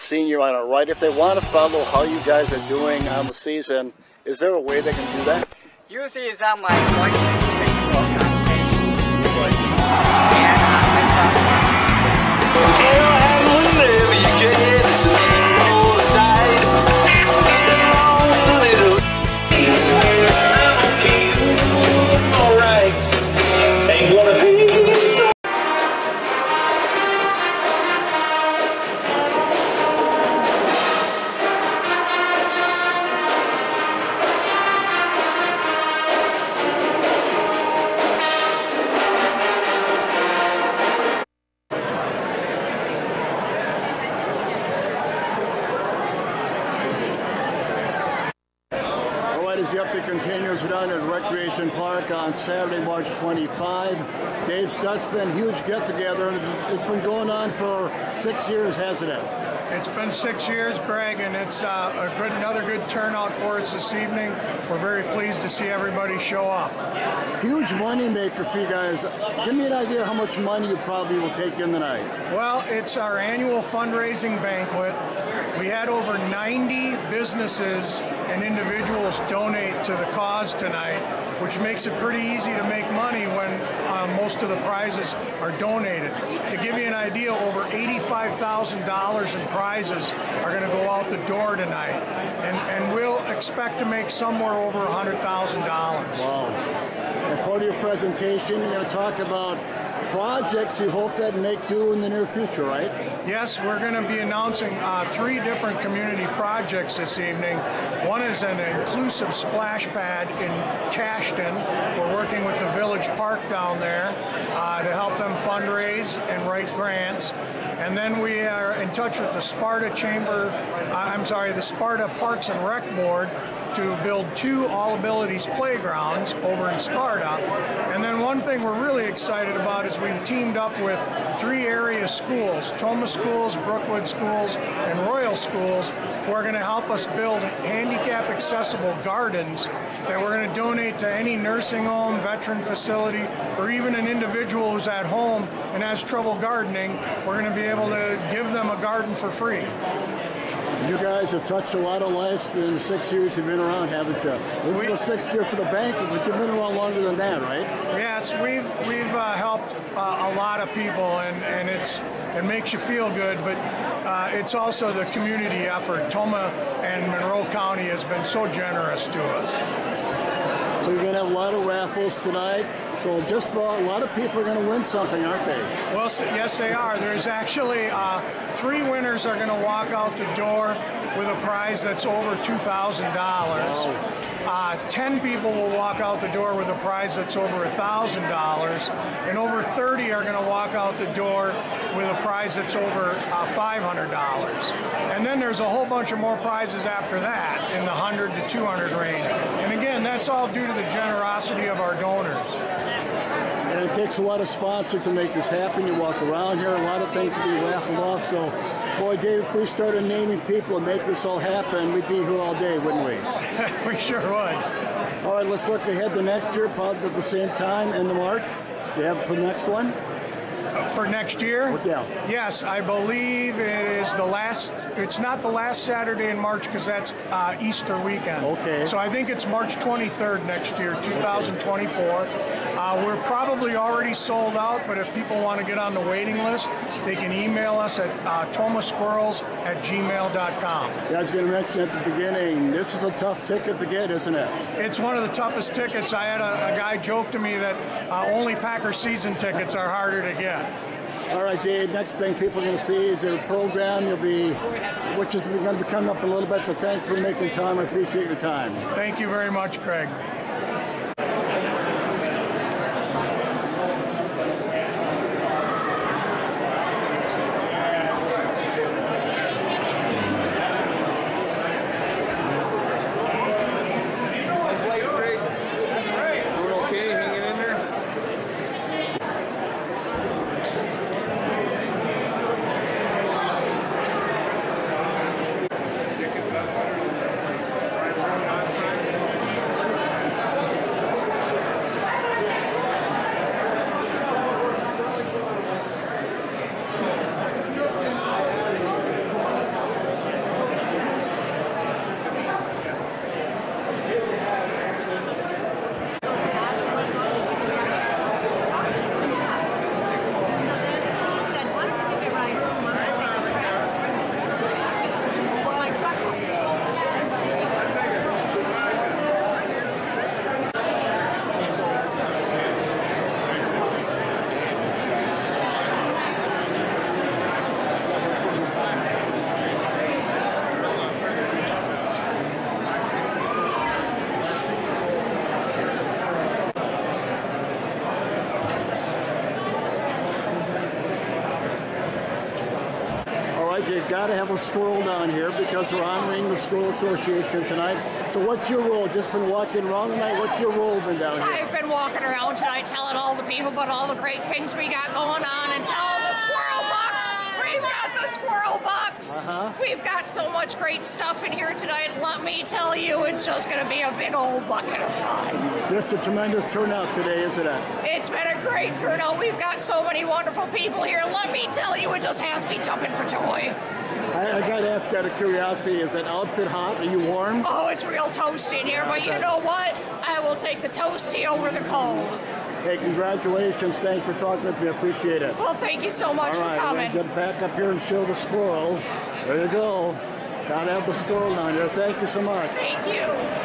Senior on our right, if they want to follow how you guys are doing on the season, is there a way they can do that? Usually it's on my wife's Facebook on Sandy Wood. And uh, myself on Saturday, March 25. Dave Stutzman, huge get together. It's been going on for six years, hasn't it? It's been six years, Greg, and it's uh, a good, another good turnout for us this evening. We're very pleased to see everybody show up. Huge money maker for you guys. Give me an idea how much money you probably will take in tonight. Well, it's our annual fundraising banquet. We had over 90 businesses and individuals donate to the cause tonight, which makes it pretty easy to make money when uh, most of the prizes are donated. To give you an idea, over $85,000 in prizes are going to go out the door tonight, and, and we'll expect to make somewhere over $100,000. Wow. Of your presentation, you're going to talk about projects you hope that make do in the near future, right? Yes, we're going to be announcing uh, three different community projects this evening. One is an inclusive splash pad in Cashton. We're working with the Village Park down there uh, to help them fundraise and write grants. And then we are in touch with the Sparta Chamber, uh, I'm sorry, the Sparta Parks and Rec Board to build two all abilities playgrounds over in Sparta. And then one thing we're really excited about is we've teamed up with three area schools, Tomah Schools, Brookwood Schools, and Royall Schools, who are going to help us build handicap accessible gardens that we're going to donate to any nursing home, veteran facility, or even an individual who's at home and has trouble gardening. We're going to be able to give them a garden for free. You guys have touched a lot of lives in the six years you've been around, haven't you? This is the sixth year for the bank, but you've been around longer than that, right? Yes, we've we've uh, helped uh, a lot of people, and, and it's it makes you feel good, but uh, it's also the community effort. Tomah and Monroe County has been so generous to us. So you're going to have a lot of raffles tonight. So just a lot of people are going to win something, aren't they? Well, yes, they are. There's actually uh, three winners are going to walk out the door with a prize that's over two thousand dollars. Uh, Ten people will walk out the door with a prize that's over thousand dollars, and over thirty are going to walk out the door with a prize that's over uh, five hundred dollars. And then there's a whole bunch of more prizes after that in the hundred to two hundred range. That's all due to the generosity of our donors. And it takes a lot of sponsors to make this happen. You walk around here, a lot of things to be raffled off. So, boy, Dave, if we started naming people and make this all happen, we'd be here all day, wouldn't we? we sure would. All right, let's look ahead to next year, probably at the same time, end of March. You have it for the next one? For next year? Yeah. Yes, I believe it is the last. It's not the last Saturday in March because that's uh, Easter weekend. Okay. So I think it's March 23rd next year, 2024. Uh, we're probably already sold out, but if people want to get on the waiting list, they can email us at uh, tomasquirrels at gmail.com. Yeah, I was going to mention at the beginning, this is a tough ticket to get, isn't it? It's one of the toughest tickets. I had a, a guy joke to me that uh, only Packer season tickets are harder to get. All right, Dave, next thing people are going to see is your program. You'll be, which is going to be coming up a little bit, but thanks for making time. I appreciate your time. Thank you very much, Craig. We're okay hanging in there? right, you got to have a squirrel down here because we're Squirrel Association tonight. So what's your role? Just been walking around tonight? What's your role been down here? I've been walking around tonight telling all the people about all the great things we got going on and telling the squirrel bucks. We've got the squirrel bucks. Uh-huh. We've got so much great stuff in here tonight. Let me tell you, it's just going to be a big old bucket of fun. Just a tremendous turnout today, isn't it? It's been a great turnout. We've got so many wonderful people here. Let me tell you, it just has me jumping for joy. I, I got to ask out of curiosity, is that outfit hot? Are you warm? Oh, it's real toasty in here, but you know what? I will take the toasty over the cold. Hey, congratulations. Thanks for talking with me. I appreciate it. Well, thank you so much All right, for coming. get back up here and show the squirrel. There you go. Gotta have the squirrel down here. Thank you so much. Thank you.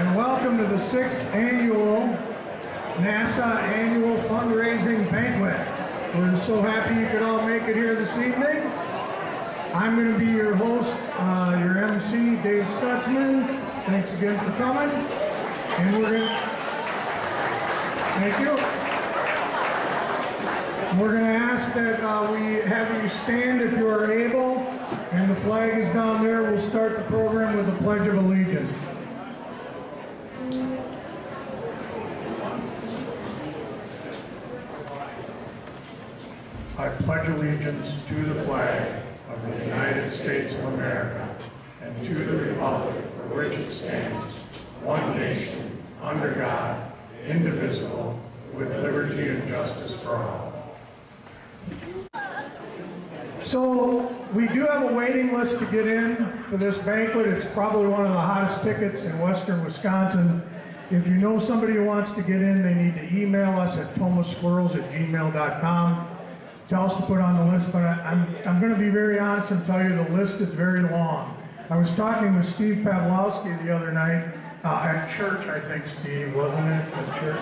And welcome to the sixth annual NASA Annual Fundraising Banquet. We're so happy you could all make it here this evening. I'm going to be your host, uh, your MC, Dave Stutzman. Thanks again for coming. And we're going to, thank you. We're going to ask that uh, we have you stand if you are able, and the flag is down there. We'll start the program with the Pledge of Allegiance. I pledge allegiance to the flag of the United States of America and to the republic for which it stands, one nation, under God, indivisible, with liberty and justice for all. So we do have a waiting list to get in to this banquet. It's probably one of the hottest tickets in western Wisconsin. If you know somebody who wants to get in, they need to email us at tomasquirrels at gmail.com. To put on the list, but I, I'm, I'm going to be very honest and tell you the list is very long. I was talking with Steve Pavlowski the other night uh, at church, I think, Steve, wasn't it? At church?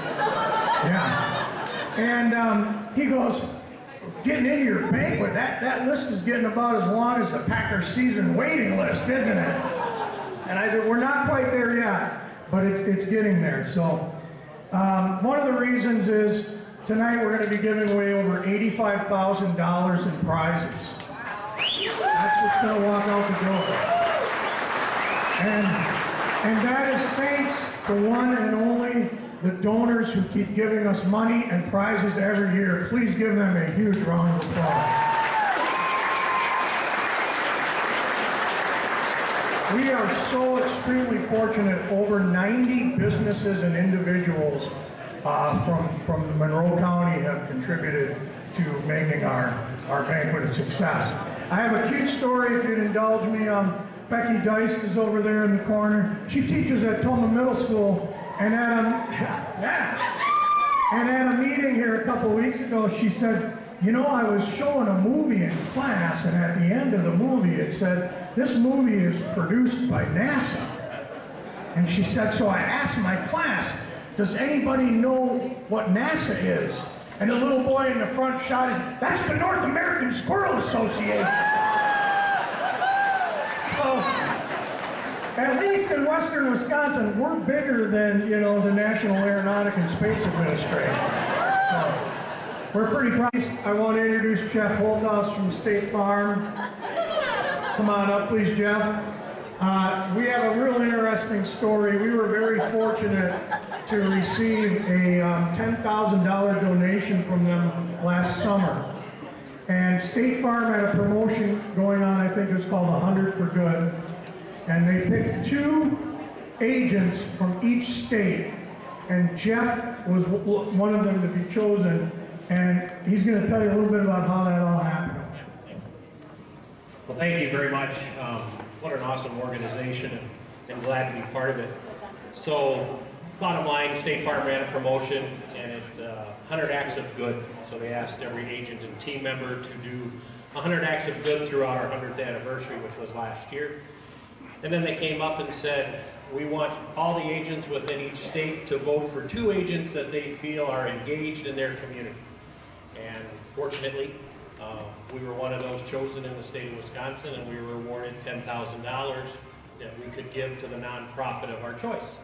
Yeah. And um, he goes, getting into your banquet, that, that list is getting about as long as the Packer season waiting list, isn't it? And I said, we're not quite there yet, but it's, it's getting there. So um, one of the reasons is tonight we're going to be giving away over $85,000 in prizes. That's what's going to walk out the door. And, and that is thanks to one and only the donors who keep giving us money and prizes every year. Please give them a huge round of applause. We are so extremely fortunate. Over 90 businesses and individuals uh, from, from Monroe County have contributed to making our, our banquet a success. I have a cute story, if you'd indulge me. Um, Becky Dice is over there in the corner. She teaches at Tomah Middle School, and at a, yeah, and at a meeting here a couple weeks ago, she said, you know, I was showing a movie in class, and at the end of the movie, it said, this movie is produced by NASA. And she said, so I asked my class, does anybody know what NASA is? And the little boy in the front shouted, that's the North American Squirrel Association. So, at least in western Wisconsin, we're bigger than, you know, the National Aeronautic and Space Administration. So, we're pretty proud. I want to introduce Jeff Holthouse from State Farm. Come on up, please, Jeff. Uh, we have a real interesting story. We were very fortunate to receive a um, $10,000 donation from them last summer. And State Farm had a promotion going on, I think it was called 100 for Good. And they picked two agents from each state. And Jeff was one of them to be chosen. And he's going to tell you a little bit about how that all happened. Well, thank you very much. Um, what an awesome organization, and, and glad to be part of it. So, bottom line, State Farm ran a promotion, and it uh, 100 acts of good. So they asked every agent and team member to do 100 acts of good throughout our 100th anniversary, which was last year. And then they came up and said, we want all the agents within each state to vote for two agents that they feel are engaged in their community. And fortunately, uh, we were one of those chosen in the state of Wisconsin, and we were awarded $10,000 that we could give to the nonprofit of our choice.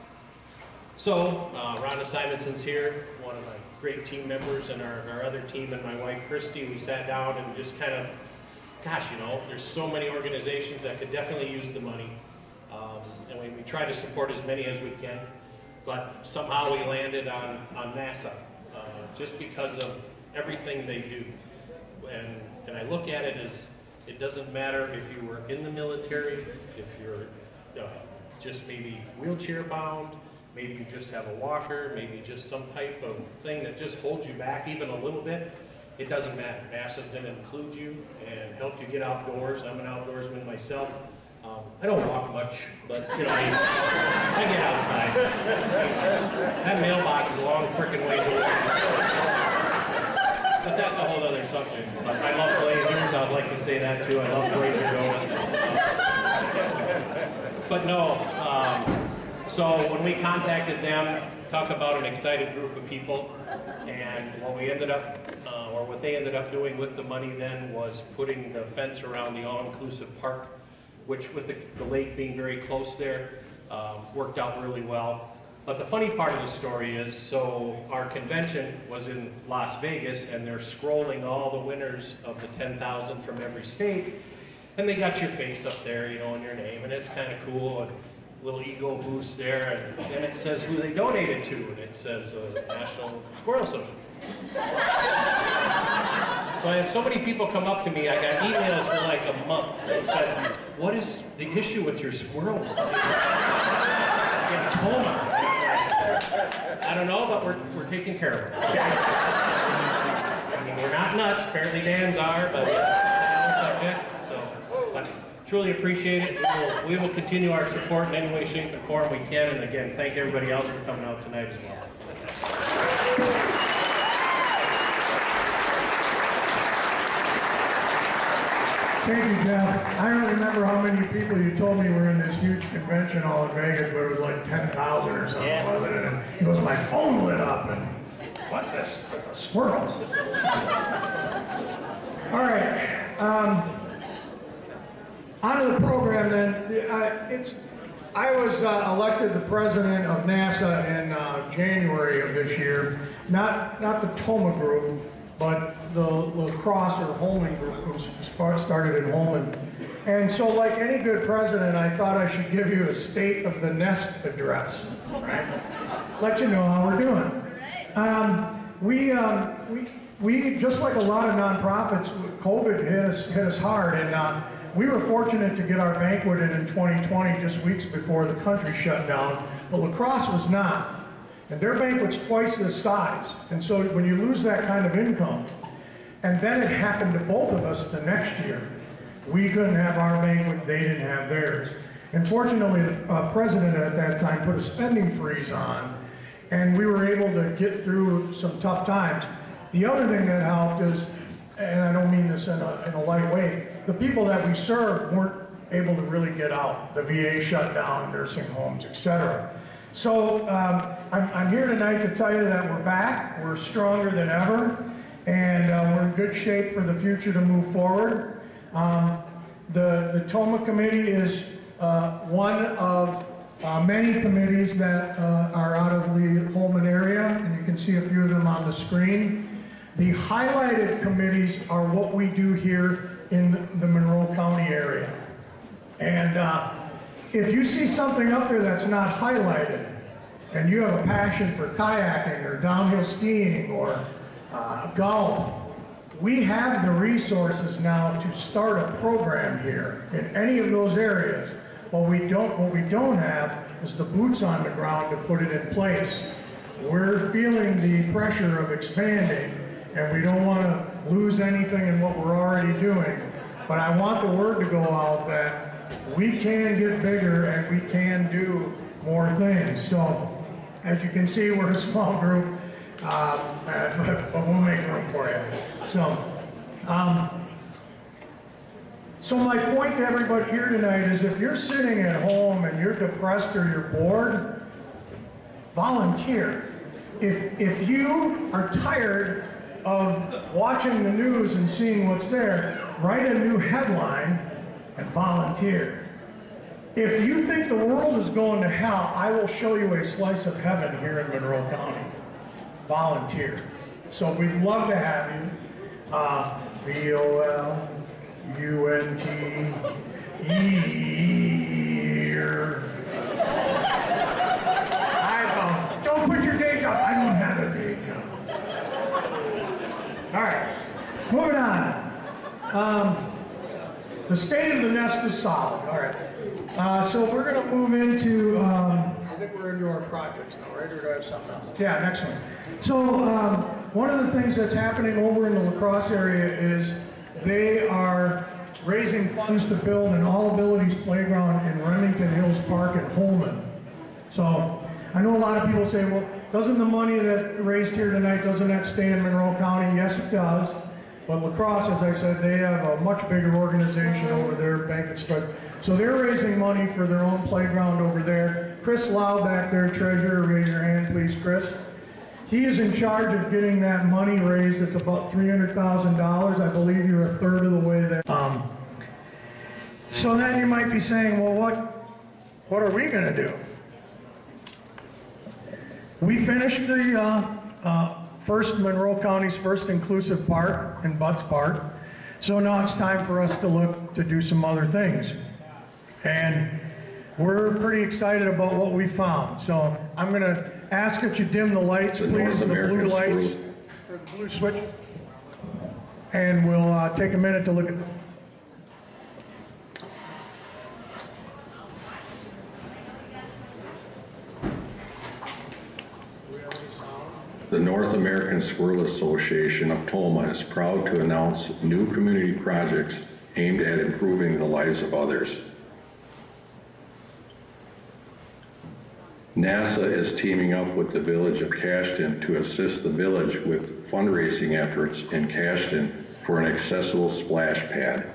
So, uh, Rhonda Simonson's here, one of my great team members, and our, our other team, and my wife Christy. We sat down and just kind of, gosh, you know, there's so many organizations that could definitely use the money. Um, and we, we try to support as many as we can, but somehow we landed on, on NASA uh, just because of everything they do. And, and I look at it as it doesn't matter if you were in the military, if you're uh, just maybe wheelchair bound, maybe you just have a walker, maybe just some type of thing that just holds you back even a little bit. It doesn't matter. NASA's going to include you and help you get outdoors. I'm an outdoorsman myself. Um, I don't walk much, but you know, I, I get outside. that mailbox is a long freaking ways away. But that's a whole other subject. I love Blazers. I'd like to say that too. I love Blazer Owens. But no, um, so when we contacted them, talk about an excited group of people, and what we ended up, uh, or what they ended up doing with the money then was putting the fence around the all-inclusive park, which with the, the lake being very close there, um, worked out really well. But the funny part of the story is, so our convention was in Las Vegas, and they're scrolling all the winners of the 10,000 from every state, and they got your face up there, you know, and your name, and it's kind of cool. And, little ego boost there, and then it says who they donated to, and it says uh, National Squirrel Association. So I had so many people come up to me, I got emails for like a month that said, what is the issue with your squirrels? Get Tomah. I don't know, but we're, we're taking care of them. I mean, we're not nuts, apparently Dan's are, but subject, so. But truly appreciate it. We will, we will continue our support in any way, shape, and form we can. And again, thank everybody else for coming out tonight as well. Thank you, Jeff. I don't remember how many people you told me were in this huge convention all in Vegas, but it was like 10,000 or something. Yeah. wasn't it? And it was my phone lit up and what's this? It's squirrels. all right. Um, on to the program then. The, uh, it's, I was uh, elected the president of NASA in uh, January of this year. Not, not the Tomah group, but the La Crosse or Holmen group, was started in Holmen. And so like any good president, I thought I should give you a state of the nest address, right? Let you know how we're doing. Um, we, um, we, we, just like a lot of nonprofits, COVID hit us, hit us hard, and uh, we were fortunate to get our banquet in in 2020, just weeks before the country shut down, but La Crosse was not. And their banquet's twice this size. And so when you lose that kind of income, and then it happened to both of us the next year, we couldn't have our banquet, they didn't have theirs. And fortunately, the uh, president at that time put a spending freeze on, and we were able to get through some tough times. The other thing that helped is, and I don't mean this in a, in a light way, the people that we served weren't able to really get out. The VA shut down, nursing homes, etc. So um, I'm, I'm, here tonight to tell you that we're back, we're stronger than ever, and uh, we're in good shape for the future to move forward. Um, the, the Tomah committee is uh, one of uh, many committees that uh, are out of the Holmen area, and you can see a few of them on the screen. The highlighted committees are what we do here in the Monroe County area. And uh, if you see something up there that's not highlighted, and you have a passion for kayaking or downhill skiing or uh, golf, we have the resources now to start a program here in any of those areas. What we don't, what we don't have is the boots on the ground to put it in place. We're feeling the pressure of expanding, and we don't want to lose anything in what we're already doing. But I want the word to go out that we can get bigger and we can do more things. So, as you can see, we're a small group, uh, but, but, we'll make room for you. So, um, so my point to everybody here tonight is if you're sitting at home and you're depressed or you're bored, volunteer. If, if you are tired of watching the news and seeing what's there, write a new headline and volunteer. If you think the world is going to hell, I will show you a slice of heaven here in Monroe County. Volunteer. So we'd love to have you. Uh, know. Don't put your day job. I don't have a day job. All right, moving on. Um, the state of the nest is solid. All right. Uh, so we're going to move into. Um, I think we're into our projects now, right? Or do I have something else? Yeah, next one. So um, one of the things that's happening over in the La Crosse area is they are raising funds to build an all abilities playground in Remington Hills Park in Holmen. So I know a lot of people say, well, doesn't the money that raised here tonight, doesn't that stay in Monroe County? Yes, it does. But La Crosse, as I said, they have a much bigger organization over there, Bank and Spread. So they're raising money for their own playground over there. Chris Lau back there, treasurer, raise your hand, please, Chris. He is in charge of getting that money raised. It's about $300,000. I believe you're a third of the way there. Um, so then you might be saying, well, what, what are we going to do? We finished the uh, uh, first Monroe County's first inclusive park in Butts Park. So now it's time for us to look to do some other things. And we're pretty excited about what we found. So I'm going to ask that you dim the lights, please, North the blue lights, or the blue switch. And we'll uh, take a minute to look at The North American Squirrel Association of Tomah is proud to announce new community projects aimed at improving the lives of others. NASA is teaming up with the Village of Cashton to assist the village with fundraising efforts in Cashton for an accessible splash pad.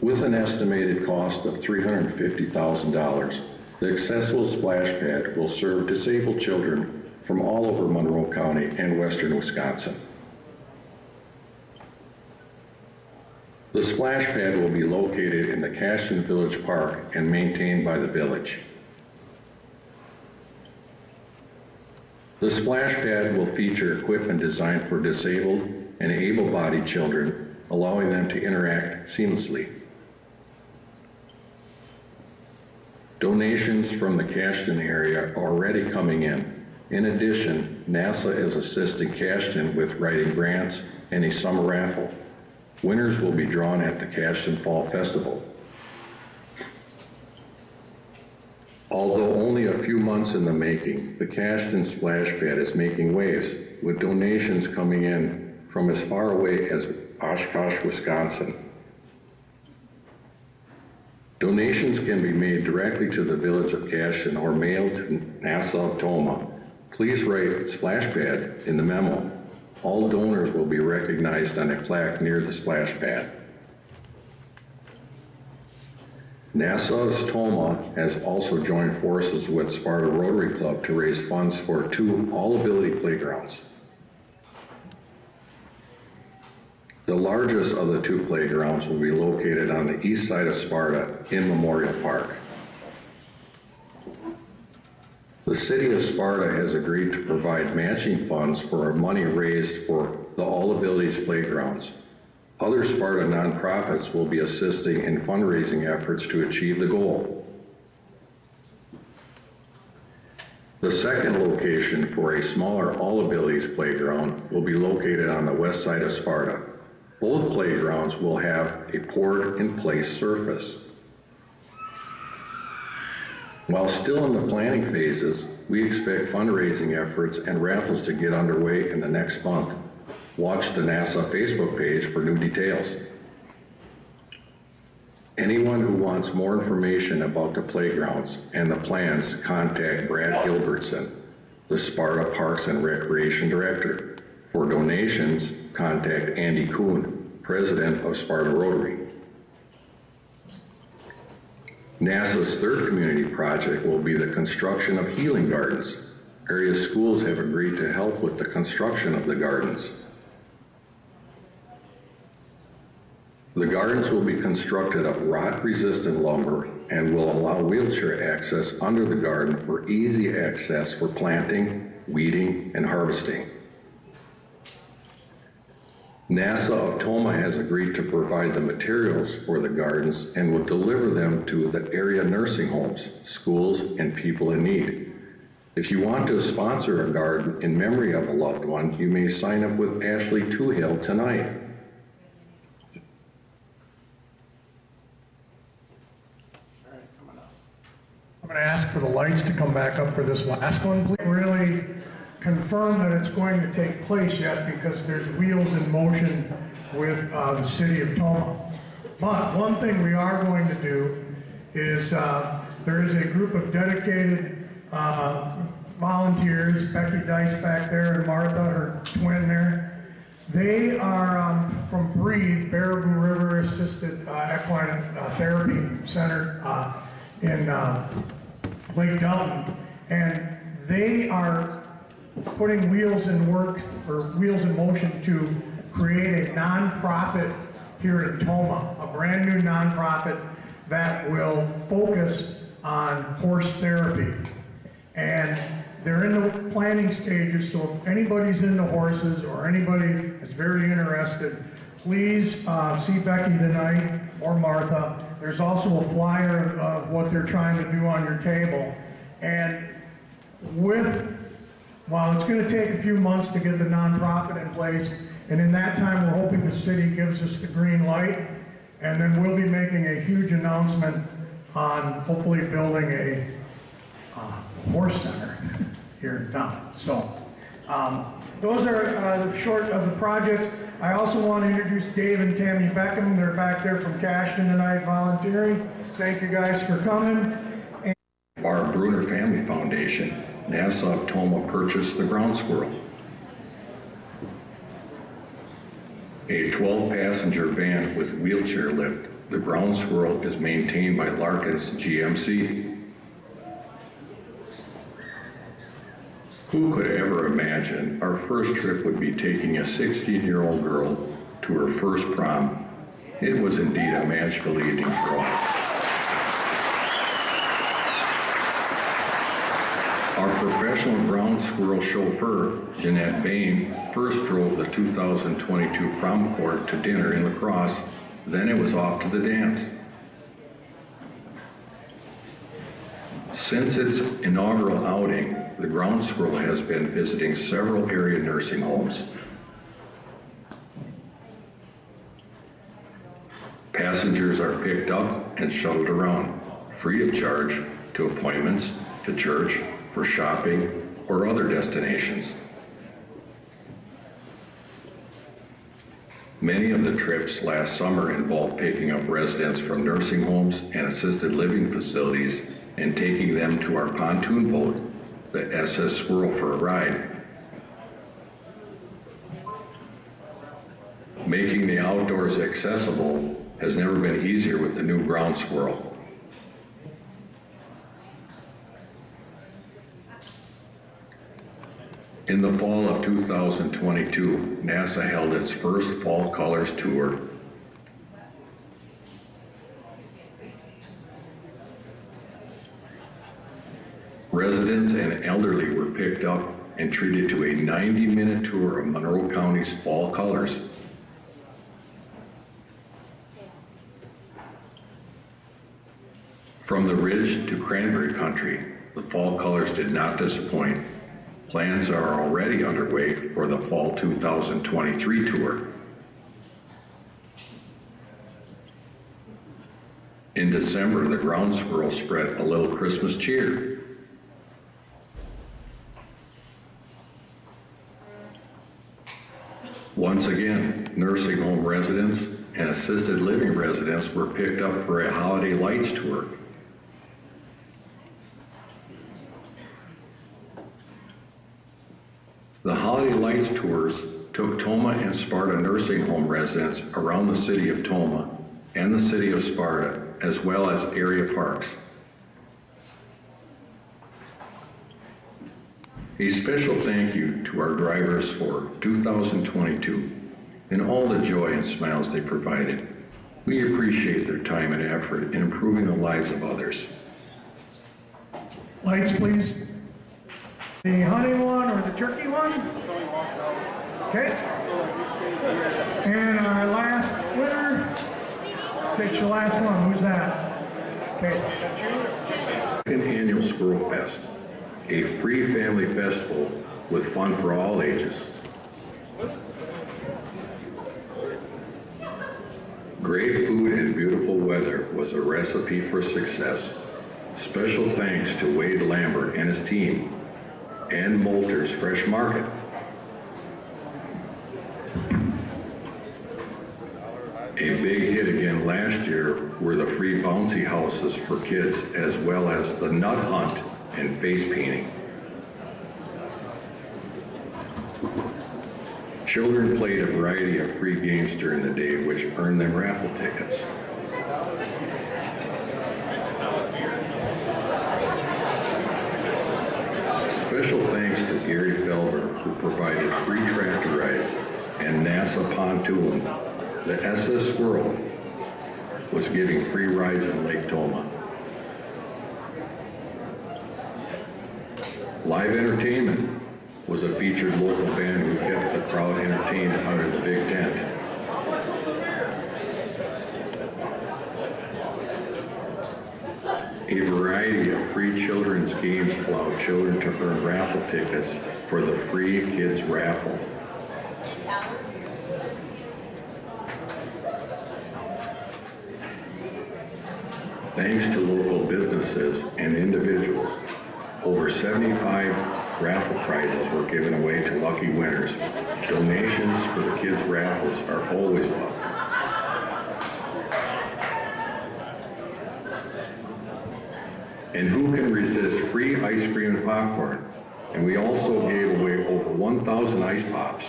With an estimated cost of $350,000, the accessible splash pad will serve disabled children from all over Monroe County and western Wisconsin. The splash pad will be located in the Cashton Village Park and maintained by the village. The splash pad will feature equipment designed for disabled and able-bodied children, allowing them to interact seamlessly. Donations from the Cashton area are already coming in. In addition, NASA is assisting Cashton with writing grants and a summer raffle. Winners will be drawn at the Cashton Fall Festival. Although only a few months in the making, the Cashton Splash Pad is making waves, with donations coming in from as far away as Oshkosh, Wisconsin. Donations can be made directly to the Village of Cashton or mailed to NASA Tomah. Please write splash pad in the memo. All donors will be recognized on a plaque near the splash pad. NASA's Tomah has also joined forces with Sparta Rotary Club to raise funds for two all-ability playgrounds. The largest of the two playgrounds will be located on the east side of Sparta in Memorial Park. The city of Sparta has agreed to provide matching funds for money raised for the All Abilities Playgrounds. Other Sparta nonprofits will be assisting in fundraising efforts to achieve the goal. The second location for a smaller All Abilities Playground will be located on the west side of Sparta. Both playgrounds will have a poured-in-place surface. While still in the planning phases, we expect fundraising efforts and raffles to get underway in the next month. Watch the NASA Facebook page for new details. Anyone who wants more information about the playgrounds and the plans, contact Brad Gilbertson, the Sparta Parks and Recreation Director. For donations, contact Andy Kuhn, President of Sparta Rotary. NASA's third community project will be the construction of healing gardens. Area schools have agreed to help with the construction of the gardens. The gardens will be constructed of rot-resistant lumber and will allow wheelchair access under the garden for easy access for planting, weeding, and harvesting. NASA of Tomah has agreed to provide the materials for the gardens and will deliver them to the area nursing homes, schools, and people in need. If you want to sponsor a garden in memory of a loved one, you may sign up with Ashley Toohill tonight. I'm going to ask for the lights to come back up for this last one, please. Really confirm that it's going to take place yet because there's wheels in motion with uh, the city of Tomah. But one thing we are going to do is uh, there is a group of dedicated uh, volunteers, Becky Dice back there and Martha, her twin there. They are um, from Breathe, Baraboo River Assisted uh, Equine uh, Therapy Center uh, in Lake Delton. And they are putting wheels in work, or wheels in motion to create a nonprofit here in Tomah, a brand new nonprofit that will focus on horse therapy. And they're in the planning stages, so if anybody's into horses or anybody is very interested, please uh, see Becky tonight or Martha. There's also a flyer of what they're trying to do on your table. And with, while it's going to take a few months to get the nonprofit in place, and in that time, we're hoping the city gives us the green light, and then we'll be making a huge announcement on hopefully building a uh, horse center here in town. So um, those are uh, the short of the project. I also want to introduce Dave and Tammy Beckham. They're back there from Cashton tonight volunteering. Thank you guys for coming. And our Bruner Family Foundation, NASA of Tomah purchased the ground squirrel. A 12-passenger van with wheelchair lift, the ground squirrel is maintained by Larkins GMC. Who could ever imagine our first trip would be taking a 16-year-old girl to her first prom? It was indeed a magical evening for all. Our professional ground squirrel chauffeur, Jeanette Bain, first drove the 2022 prom court to dinner in La Crosse, then it was off to the dance. Since its inaugural outing, the ground squirrel has been visiting several area nursing homes. Passengers are picked up and shuttled around, free of charge, to appointments, to church, for shopping, or other destinations. Many of the trips last summer involved picking up residents from nursing homes and assisted living facilities and taking them to our pontoon boat, the SS Squirrel, for a ride. Making the outdoors accessible has never been easier with the new ground squirrel. In the fall of 2022, NASA held its first Fall Colors Tour. Residents and elderly were picked up and treated to a 90-minute tour of Monroe County's fall colors. From the ridge to cranberry country, the fall colors did not disappoint. Plans are already underway for the fall 2023 tour. In December, the ground squirrel spread a little Christmas cheer. Once again, nursing home residents and assisted living residents were picked up for a holiday lights tour. The Holiday Lights tours took Tomah and Sparta nursing home residents around the city of Tomah and the city of Sparta, as well as area parks. A special thank you to our drivers for 2022 and all the joy and smiles they provided. We appreciate their time and effort in improving the lives of others. Lights, please. The honey one or the turkey one? Okay. And our last winner, pick your last one. Who's that? Okay. Second Annual Squirrel Fest, a free family festival with fun for all ages. Great food and beautiful weather was a recipe for success. Special thanks to Wade Lambert and his team and Moulter's Fresh Market. A big hit again last year were the free bouncy houses for kids as well as the nut hunt and face painting. Children played a variety of free games during the day which earned them raffle tickets. Special thanks to Gary Felber, who provided free tractor rides and NASA pontoon. The SS Squirrel was giving free rides in Lake Tomah. Live entertainment was a featured local band who kept the crowd entertained under the big tent. A variety of free children's games allowed children to earn raffle tickets for the free kids raffle. Thanks to local businesses and individuals, over 75 raffle prizes were given away to lucky winners. Donations for the kids' raffles are always welcome. And who can resist free ice cream and popcorn? And we also gave away over 1,000 ice pops.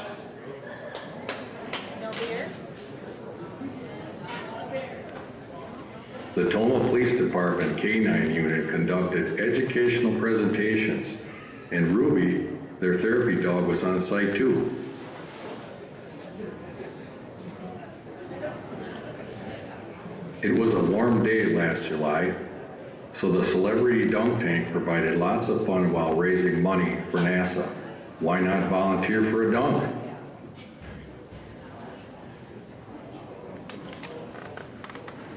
The Tomah Police Department K-9 unit conducted educational presentations, and Ruby, their therapy dog, was on site too. It was a warm day last July, so the Celebrity Dunk Tank provided lots of fun while raising money for NASA. Why not volunteer for a dunk?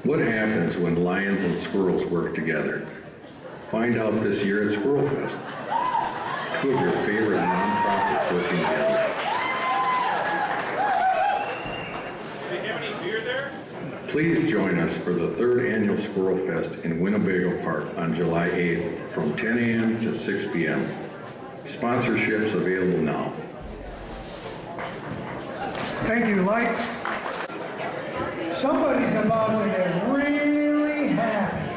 What happens when lions and squirrels work together? Find out this year at Squirrel Fest. Two of your favorite nonprofits working together. Please join us for the third annual Squirrel Fest in Winnebago Park on July 8th from 10 a.m. to 6 p.m. Sponsorships available now. Thank you, Lights. Somebody's about to get really happy.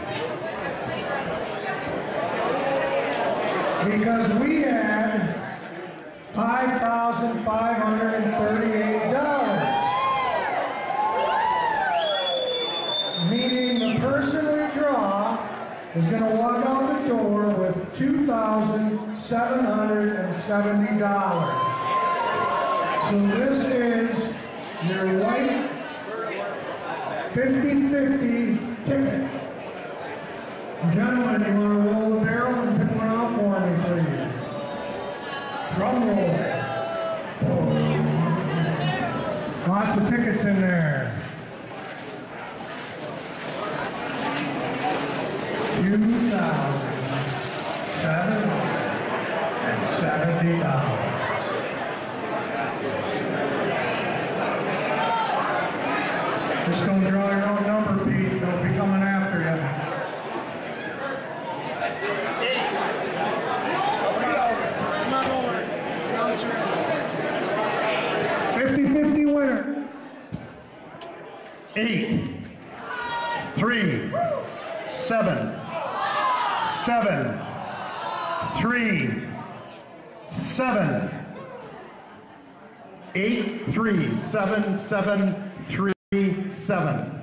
Because we had $5,538. Meaning the person we draw is going to walk out the door with $2,770. So this is your white 50-50 ticket. Gentlemen, you want to roll the barrel and pick one out for me, please? Drum roll. Lots of tickets in there. Two thousand seven and seventy dollars. Just don't draw your own number, Pete. They'll be coming after you. Fifty-fifty winner. Eight, three, seven, seven, three, seven, eight, three, seven, seven, three, seven.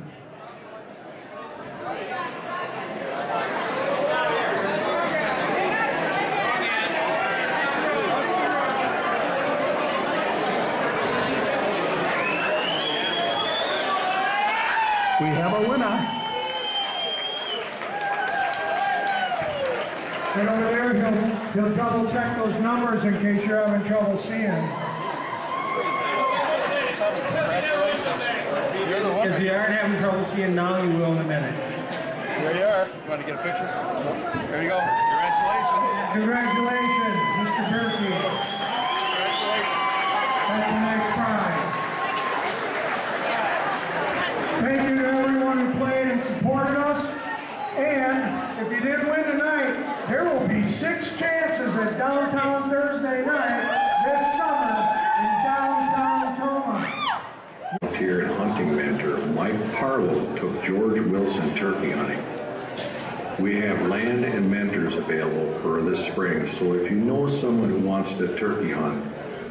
We have a winner. And over there, he'll, he'll double check those numbers in case you're having trouble seeing. You're the winner. If you aren't having trouble seeing now, you will in a minute. There you are. You want to get a picture? There you go. Congratulations. Congratulations, Mr. Durkee. That's a nice prize. Thank you to everyone who played and supported us. And if you didn't win tonight, there will be six chances at downtown Thursday night this summer in downtown Tomah. Volunteer and hunting mentor Mike Parlow took George Wilson turkey hunting. We have land and mentors available for this spring, so if you know someone who wants to turkey hunt,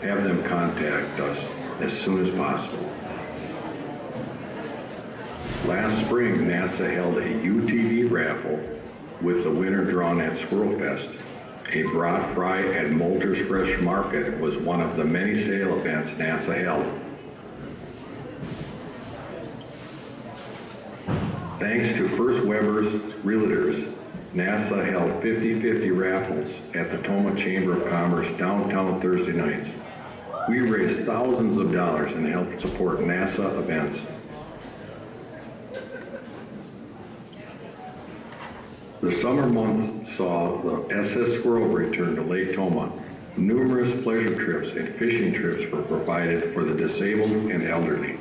have them contact us as soon as possible. Last spring, NASA held a UTV raffle with the winner drawn at Squirrel Fest. A brat fry at Moulter's Fresh Market was one of the many sale events NASA held. Thanks to First Weber's Realtors, NASA held 50-50 raffles at the Tomah Chamber of Commerce downtown Thursday nights. We raised thousands of dollars and helped support NASA events. The summer months saw the SS Squirrel return to Lake Tomah. Numerous pleasure trips and fishing trips were provided for the disabled and elderly.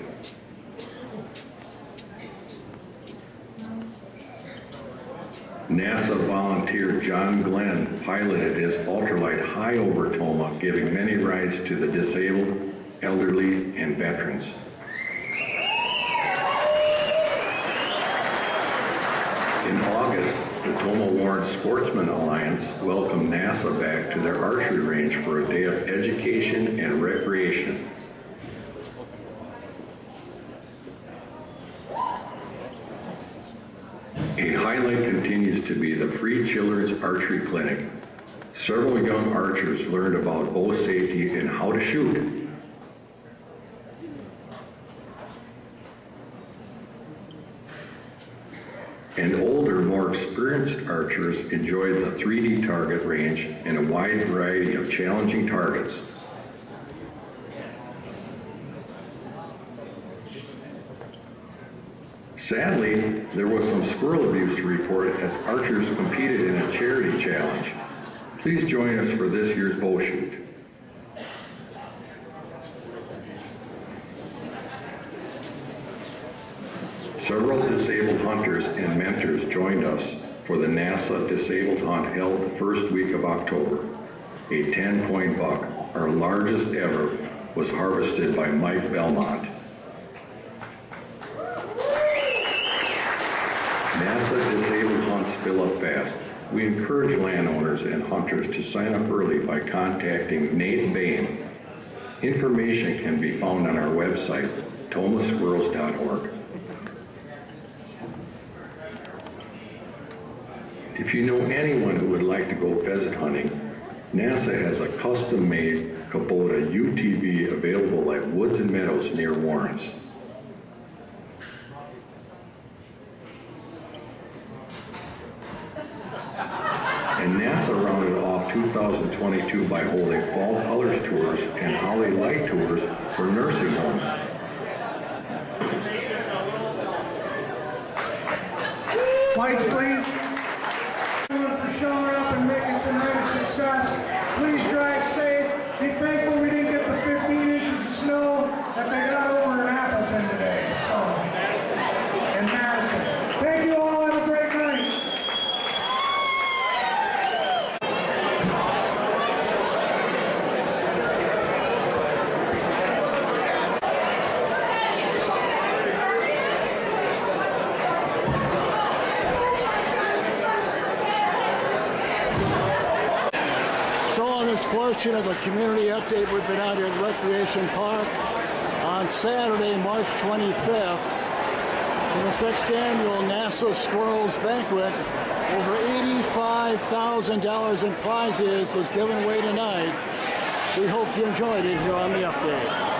NASA volunteer John Glenn piloted his ultralight high over Tomah, giving many rides to the disabled, elderly, and veterans. In August, the Tomah Warren Sportsman Alliance welcomed NASA back to their archery range for a day of education and recreation. A highlight continues to be the free Children's Archery Clinic. Several young archers learned about bow safety and how to shoot. And older, more experienced archers enjoyed the 3D target range and a wide variety of challenging targets. Sadly, there was some squirrel abuse to report as archers competed in a charity challenge. Please join us for this year's bow shoot. Several disabled hunters and mentors joined us for the NASA Disabled Hunt held the first week of October. A 10-point buck, our largest ever, was harvested by Mike Belmont. NASA disabled hunts fill up fast. We encourage landowners and hunters to sign up early by contacting Nate Bain. Information can be found on our website, tomahsquirrels.org. If you know anyone who would like to go pheasant hunting, NASA has a custom-made Kubota UTV available at Woods and Meadows near Warrens. And NASA rounded off 2022 by holding Fall Colors Tours and Holiday Light Tours for nursing homes. Lights, please. Everyone for showing up and making tonight a success. Please drive safe. Be thankful we didn't get the 15 inches of snow that they got over in Appleton today. So, and Madison. Thank you all. Have a great night. So on this portion of the community update, we've been out here at Recreation Park on Saturday, March 25th for the sixth annual NASA Squirrels Banquet. Over $85,000 in prizes was given away tonight. We hope you enjoyed it here on the update.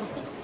よし。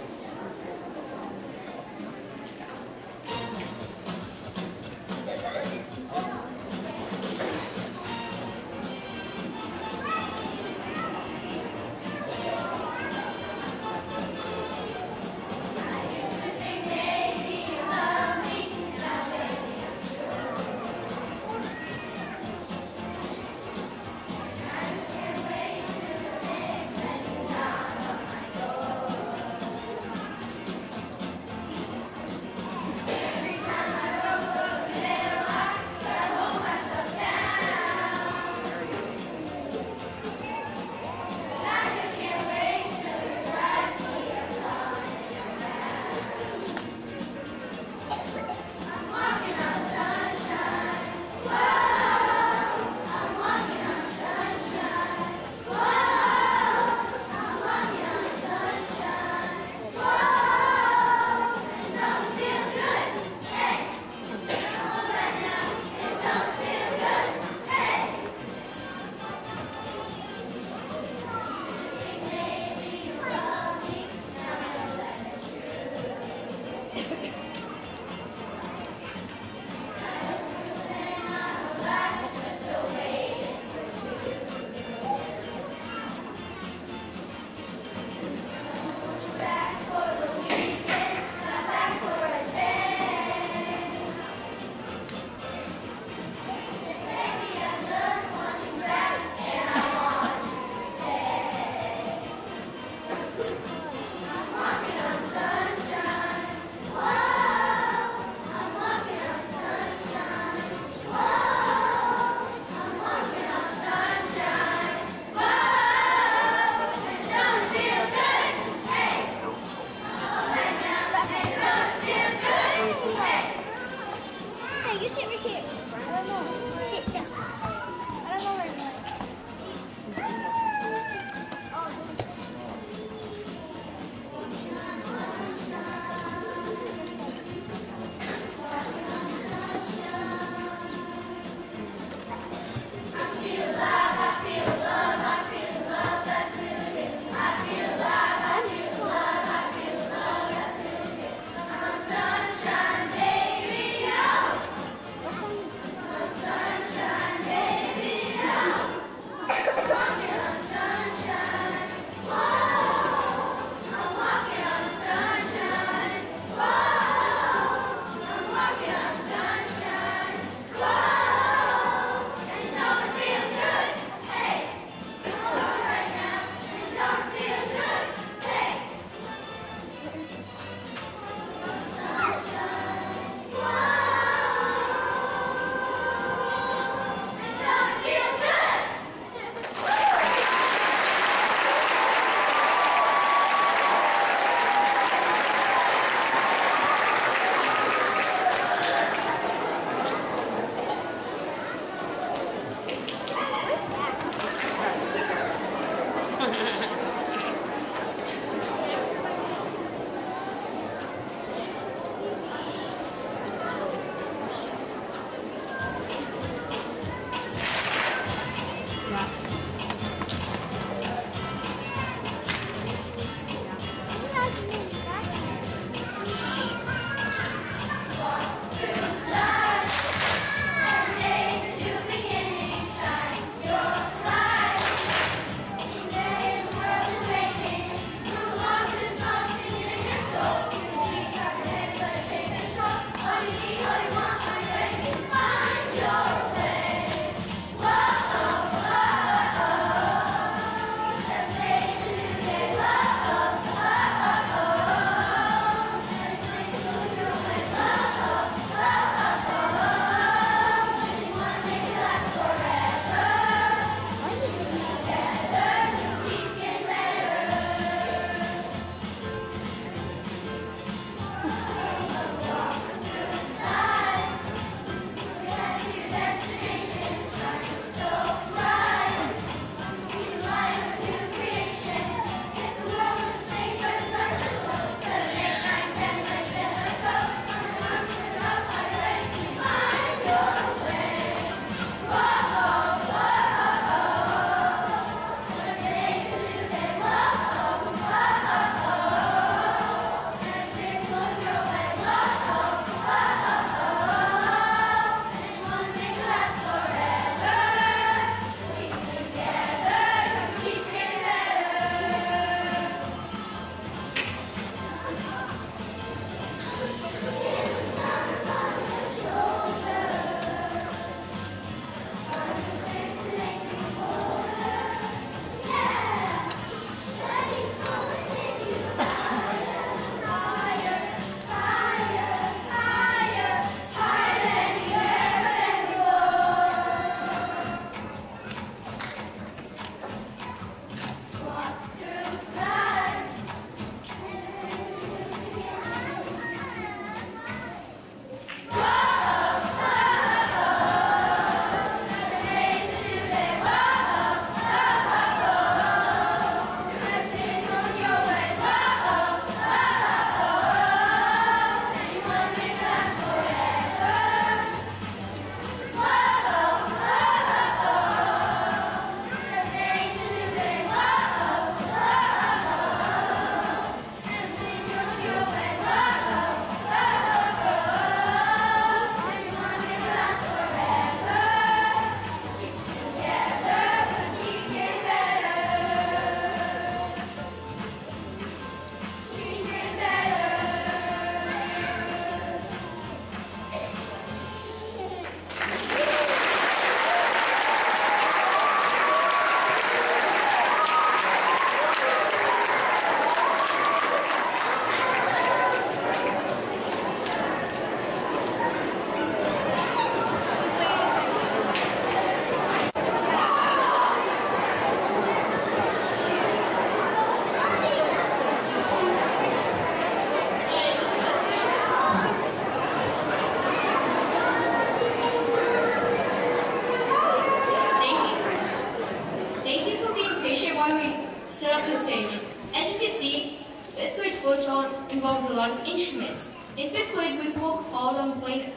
Lot of instruments. In fifth grade, we broke out and played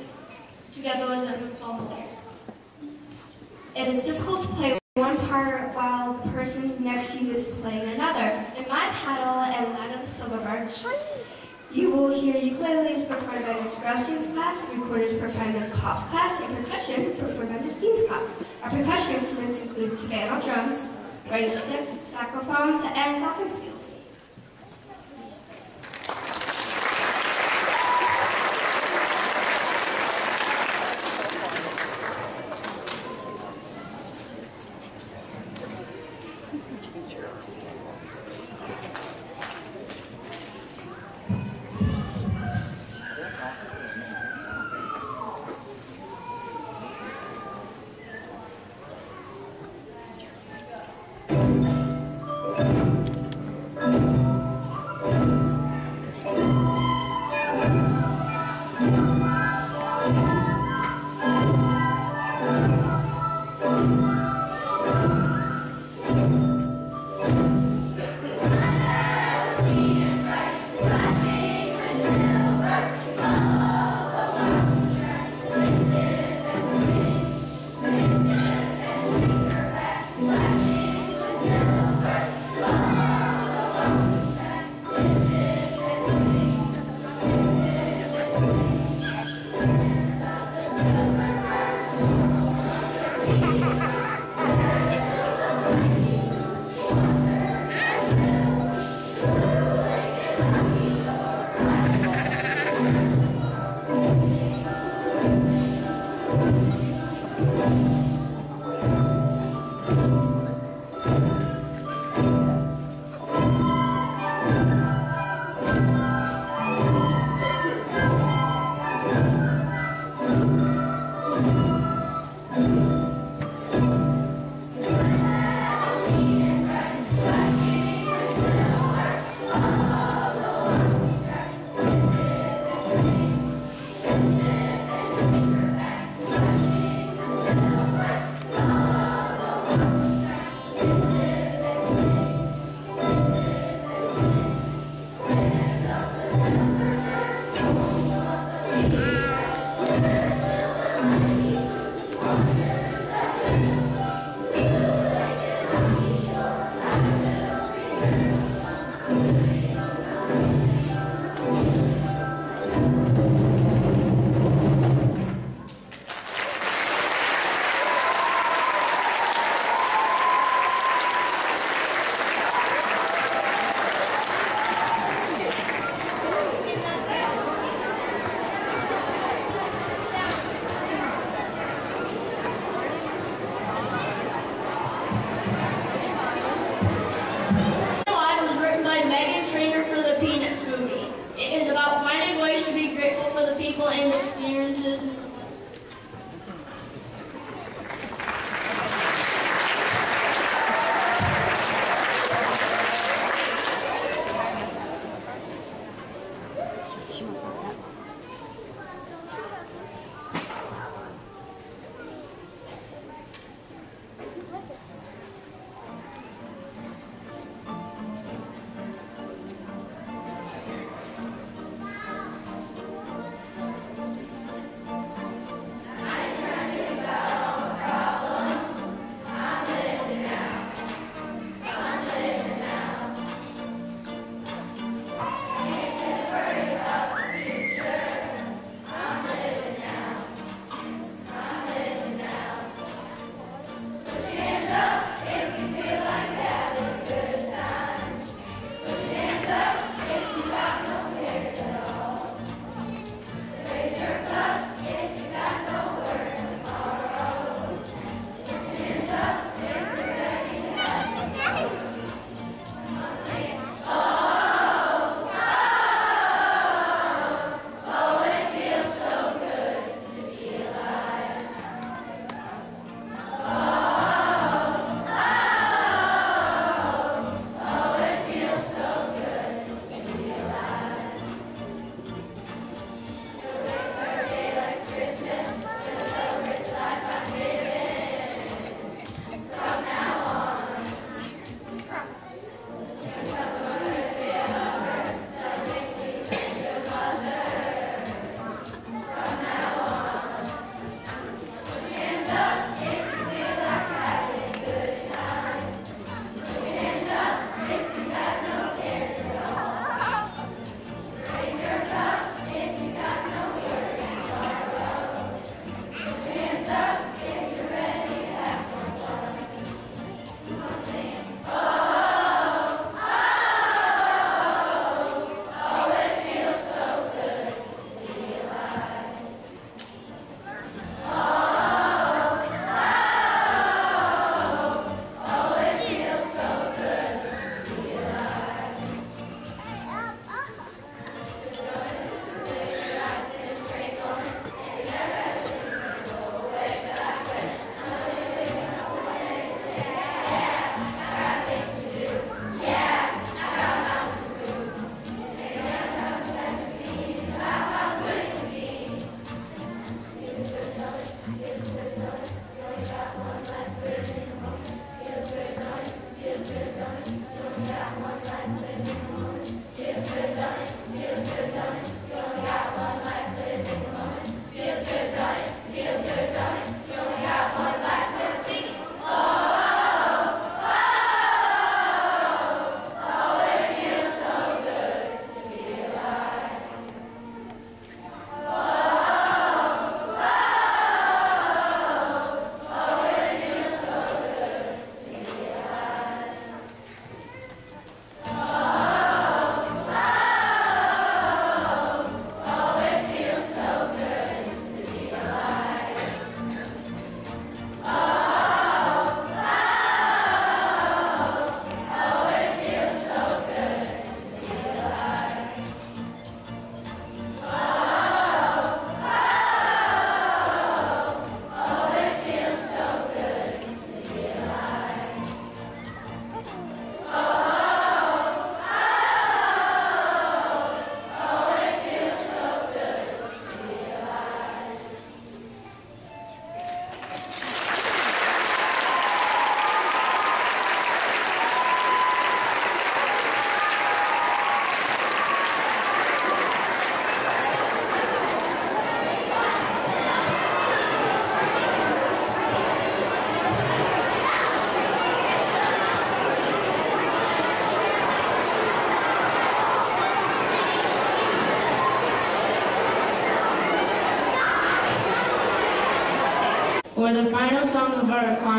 together as an ensemble. It is difficult to play one part while the person next to you is playing another. In my paddle and that of the silver birch, you will hear ukuleles performed by Miss Graustein's class, recorders performed by Miss Pop's class, and percussion performed by Miss Dean's class. Our percussion instruments include tubano drums, rice stick, saxophones, and glockenspiels. line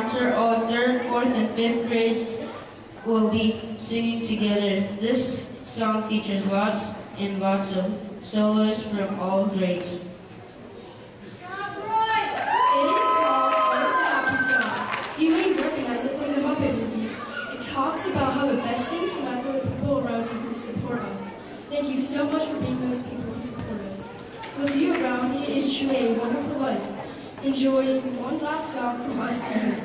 concert, all third, fourth, and fifth grades will be singing together. This song features lots and lots of solos from all grades. It is called What's Happy Song. You may recognize it from the movie. It talks about how the best things to happen with people around you who support us. Thank you so much for being those people who support us. With you around, it is truly a wonderful life. Enjoy one last song from us to you.